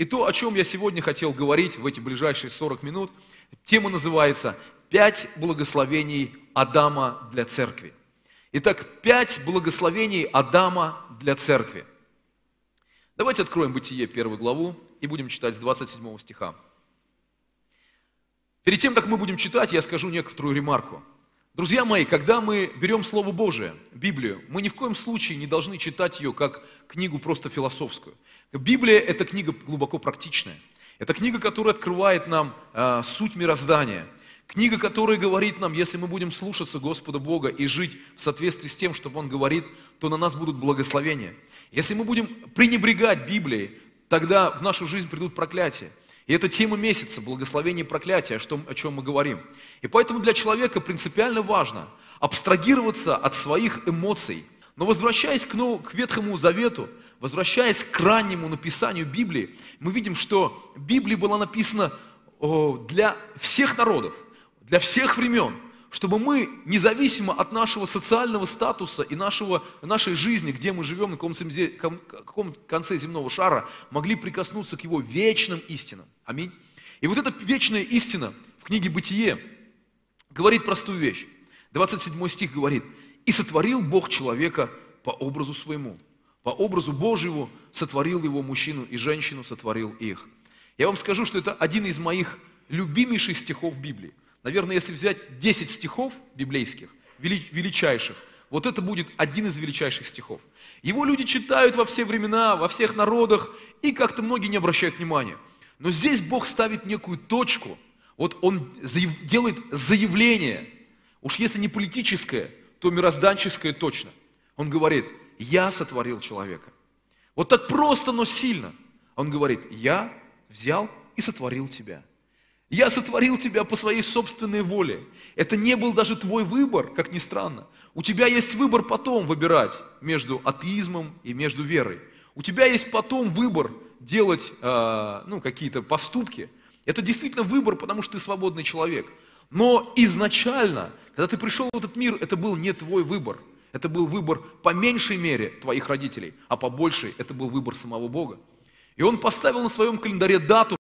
И то, о чем я сегодня хотел говорить в эти ближайшие 40 минут, тема называется «Пять благословений Адама для церкви». Итак, пять благословений Адама для церкви. Давайте откроем Бытие, первую главу, и будем читать с 27 стиха. Перед тем, как мы будем читать, я скажу некоторую ремарку. Друзья мои, когда мы берем Слово Божие, Библию, мы ни в коем случае не должны читать ее как книгу просто философскую. Библия – это книга глубоко практичная. Это книга, которая открывает нам э, суть мироздания. Книга, которая говорит нам, если мы будем слушаться Господа Бога и жить в соответствии с тем, что Он говорит, то на нас будут благословения. Если мы будем пренебрегать Библией, тогда в нашу жизнь придут проклятия. И это тема месяца, благословение и проклятие, о чем мы говорим. И поэтому для человека принципиально важно абстрагироваться от своих эмоций. Но возвращаясь к, ну, к Ветхому Завету, возвращаясь к раннему написанию Библии, мы видим, что Библия была написана для всех народов, для всех времен – чтобы мы, независимо от нашего социального статуса и нашего, нашей жизни, где мы живем, на каком, каком конце земного шара, могли прикоснуться к Его вечным истинам. Аминь. И вот эта вечная истина в книге «Бытие» говорит простую вещь. 27 стих говорит, «И сотворил Бог человека по образу своему». По образу Божьему сотворил его мужчину и женщину, сотворил их. Я вам скажу, что это один из моих любимейших стихов Библии. Наверное, если взять 10 стихов библейских, величайших, вот это будет один из величайших стихов. Его люди читают во все времена, во всех народах, и как-то многие не обращают внимания. Но здесь Бог ставит некую точку, вот Он делает заявление, уж если не политическое, то мирозданческое точно. Он говорит, я сотворил человека. Вот так просто, но сильно. Он говорит, я взял и сотворил тебя. Я сотворил тебя по своей собственной воле. Это не был даже твой выбор, как ни странно. У тебя есть выбор потом выбирать между атеизмом и между верой. У тебя есть потом выбор делать э, ну, какие-то поступки. Это действительно выбор, потому что ты свободный человек. Но изначально, когда ты пришел в этот мир, это был не твой выбор. Это был выбор по меньшей мере твоих родителей, а по большей это был выбор самого Бога. И он поставил на своем календаре дату,